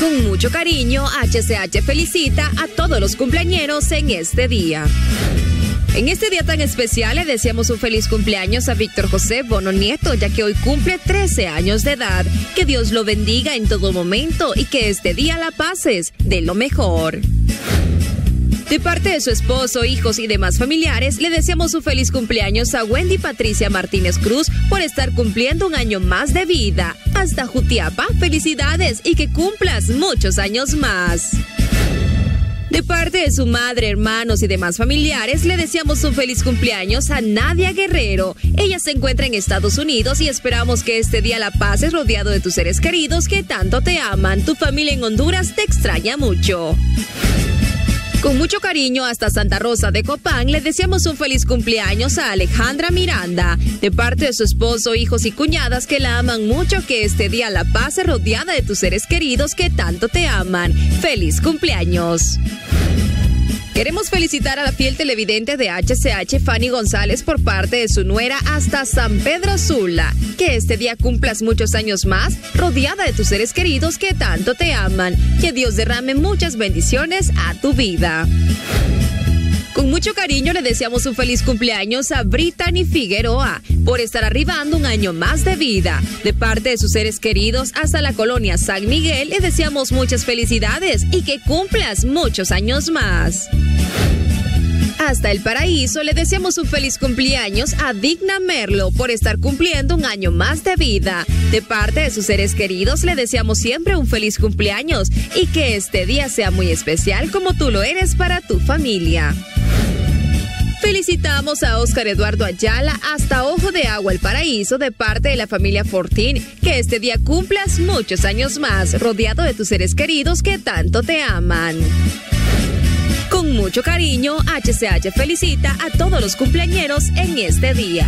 Con mucho cariño, HCH felicita a todos los cumpleañeros en este día. En este día tan especial le deseamos un feliz cumpleaños a Víctor José Bono Nieto, ya que hoy cumple 13 años de edad. Que Dios lo bendiga en todo momento y que este día la pases de lo mejor. De parte de su esposo, hijos y demás familiares, le deseamos un feliz cumpleaños a Wendy Patricia Martínez Cruz por estar cumpliendo un año más de vida. Hasta Jutiapa, felicidades y que cumplas muchos años más. De parte de su madre, hermanos y demás familiares, le deseamos un feliz cumpleaños a Nadia Guerrero. Ella se encuentra en Estados Unidos y esperamos que este día la pases rodeado de tus seres queridos que tanto te aman. Tu familia en Honduras te extraña mucho. Con mucho cariño hasta Santa Rosa de Copán le deseamos un feliz cumpleaños a Alejandra Miranda, de parte de su esposo, hijos y cuñadas que la aman mucho, que este día la pase rodeada de tus seres queridos que tanto te aman. ¡Feliz cumpleaños! Queremos felicitar a la fiel televidente de HCH Fanny González por parte de su nuera hasta San Pedro Sula. Que este día cumplas muchos años más, rodeada de tus seres queridos que tanto te aman. Que Dios derrame muchas bendiciones a tu vida. Con mucho cariño le deseamos un feliz cumpleaños a Brittany Figueroa por estar arribando un año más de vida. De parte de sus seres queridos hasta la colonia San Miguel le deseamos muchas felicidades y que cumplas muchos años más. Hasta el paraíso le deseamos un feliz cumpleaños a Digna Merlo por estar cumpliendo un año más de vida. De parte de sus seres queridos le deseamos siempre un feliz cumpleaños y que este día sea muy especial como tú lo eres para tu familia. Felicitamos a Oscar Eduardo Ayala hasta Ojo de Agua el Paraíso de parte de la familia Fortín. Que este día cumplas muchos años más, rodeado de tus seres queridos que tanto te aman. Con mucho cariño, HCH felicita a todos los cumpleañeros en este día.